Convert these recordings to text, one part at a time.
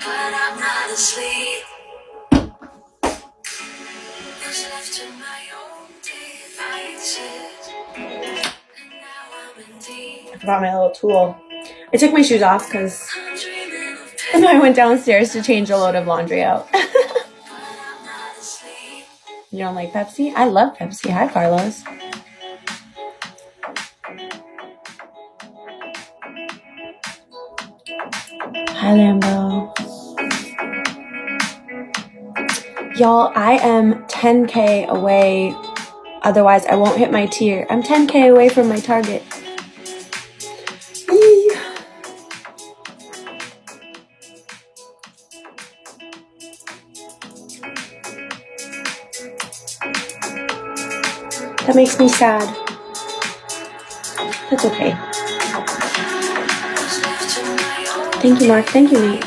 but I'm not asleep. Left my own I'm. I forgot my little tool. I took my shoes off because I'm dreaming of and I went downstairs to change a load of laundry out. you don't like Pepsi? I love Pepsi. Hi, Carlos. Hi, Lambo. Y'all, I am 10k away. Otherwise, I won't hit my tier. I'm 10k away from my target. That makes me sad. That's okay. Thank you, Mark. Thank you, not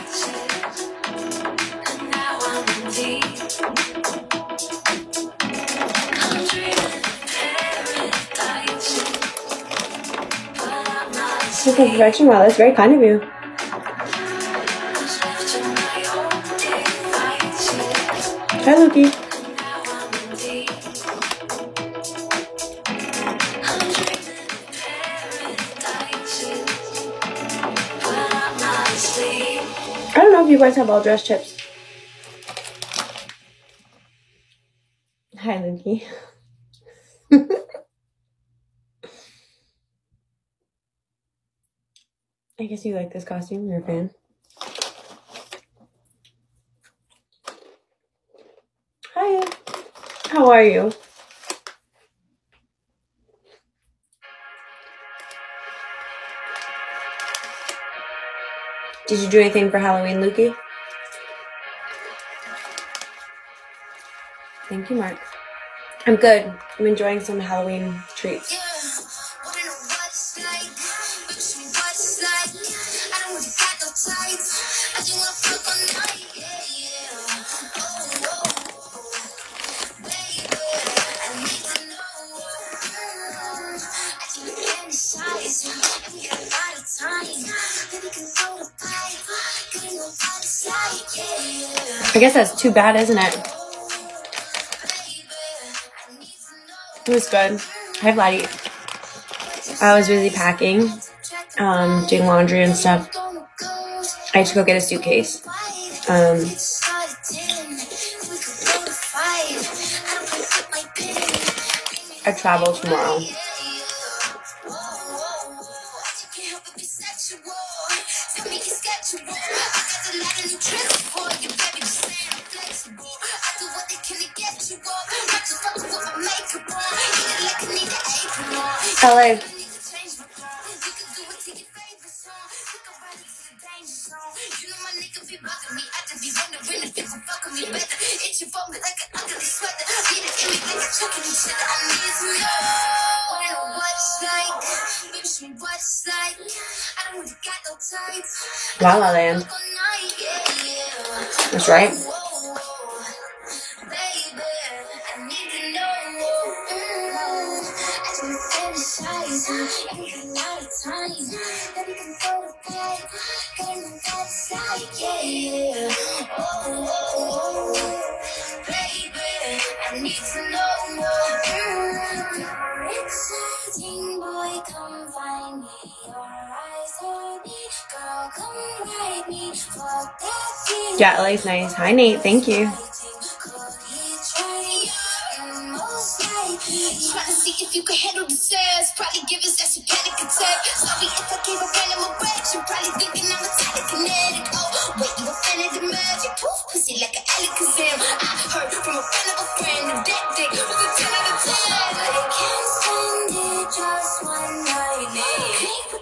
Thank you for perfection. Wow, that's very kind of you. Hi, Luki. Know if you guys have all dress chips. Hi, Luki. I guess you like this costume. You're a fan. Hi. How are you? Did you do anything for Halloween, Lukey? Thank you, Mark. I'm good. I'm enjoying some Halloween treats. I guess that's too bad, isn't it? It was good. Hi, Vladdy. I was busy packing, um, doing laundry and stuff. I had to go get a suitcase. Um, I travel tomorrow. LA. La La Land. That's right. Boy, come find me. Your eyes on me. Girl, come ride me. Fuck that feeling. Yeah, LA's nice. Hi, Nate. Thank you. Trying to see if you can handle the stress. Probably give ass a panic attack. Sorry if I gave a random erection. Probably thinking I'm a telekinetic. Oh, wait, you a fan of the magic? Poof, pussy like an Alakazam. I heard from a friend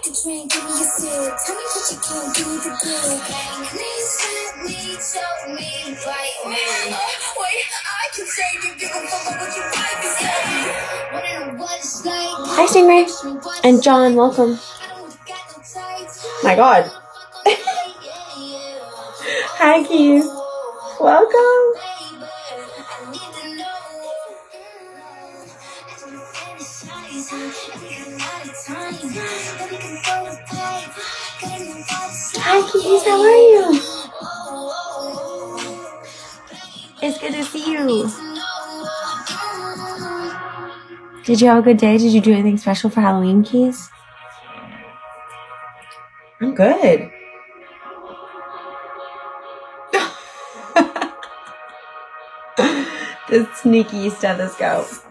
the drink, give me a sip. Tell me what you can, give me the. Please me tell me right now. Oh, wait, I can give a fuck what you might be saying. Hi, Stingray. And John, welcome. My god. Hi, Keys. Welcome. Kitties. How are you? It's good to see you. Did you have a good day? Did you do anything special for Halloween, Keys? I'm good. the sneaky stethoscope.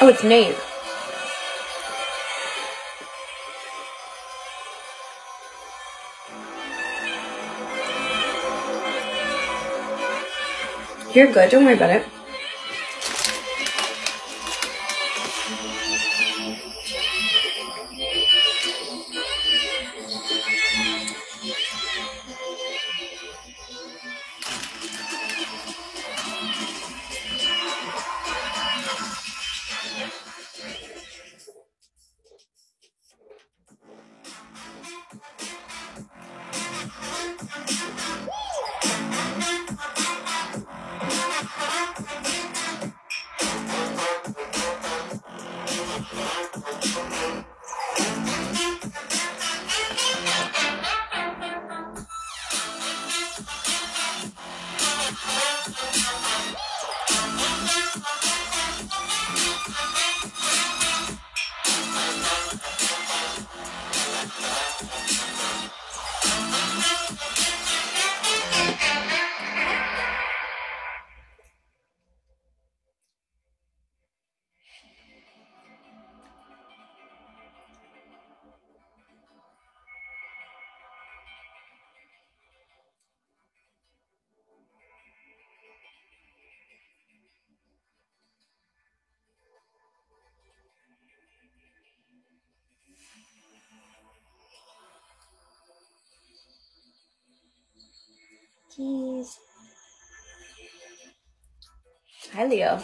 Oh, it's Nate. You're good. Don't worry about it. Jeez. Hi, Leo.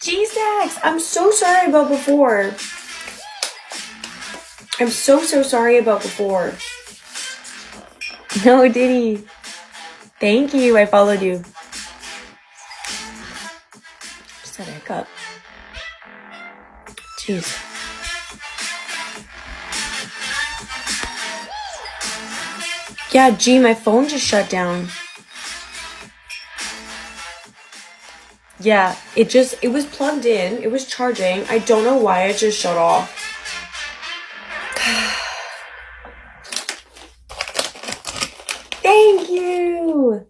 G-Stacks! I'm so sorry about before. I'm so, so sorry about before. No, Diddy. Thank you. I followed you. Just had a hiccup. Jeez. Yeah, gee, my phone just shut down. Yeah, it just, it was plugged in, it was charging. I don't know why it just shut off. Thank you!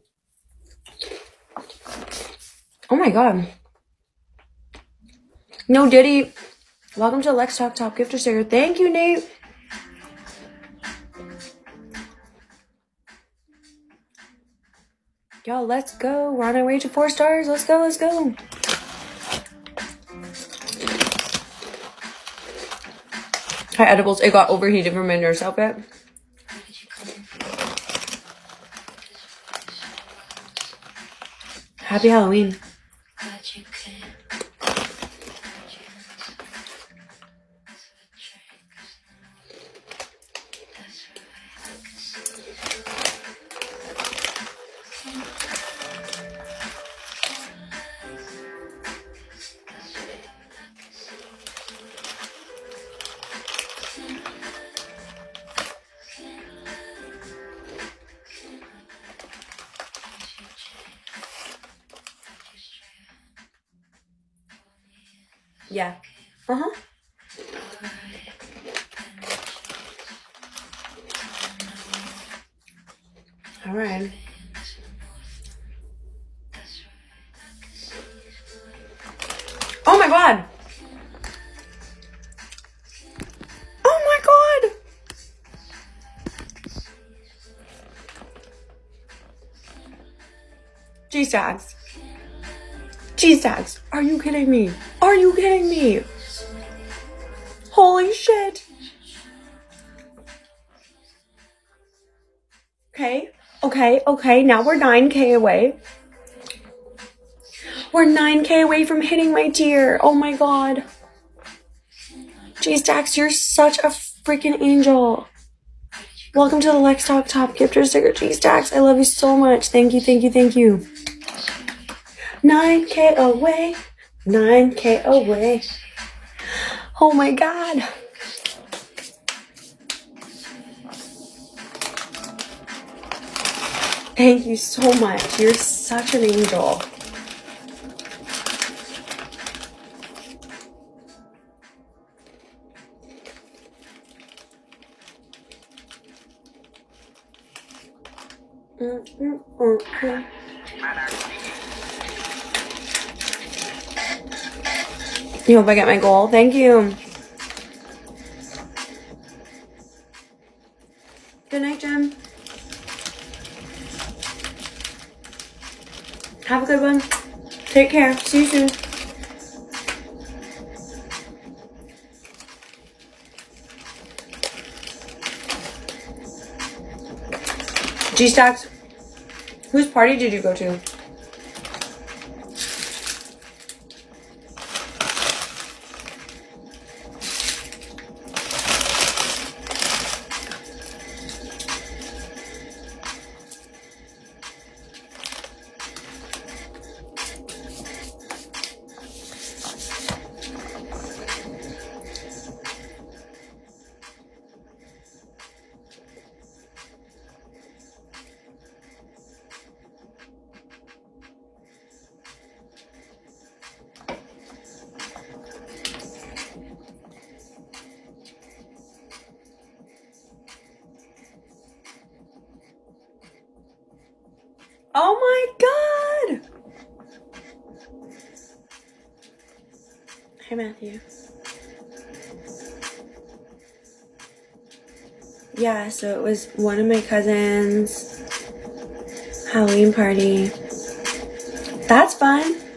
Oh my god. No, Diddy. Welcome to Lex Talk Top Gifter Sticker. Thank you, Nate. Y'all, let's go. We're on our way to four stars. Let's go, let's go. Hi, edibles. It got overheated from my nurse outfit. Happy Halloween. Yeah. Uh huh. All right. Oh my god. Oh my god. G Stacks. G Stacks. Are you kidding me? Are you kidding me? Holy shit. Okay, okay, okay. Now we're 9k away. We're 9k away from hitting my tier. Oh my god. G Stacks, you're such a freaking angel. Welcome to the Lex Talk Top Gifter Sticker G Stacks. I love you so much. Thank you, thank you, thank you. 9k away. 9k away. Oh my god. Thank you so much. You're such an angel. Mm, mm, mm, You hope I get my goal. Thank you. Good night, Jem. Have a good one. Take care. See you soon. G Stacks. Whose party did you go to? Oh my god! Hey, Matthew. Yeah, so it was one of my cousins' Halloween party. That's fun.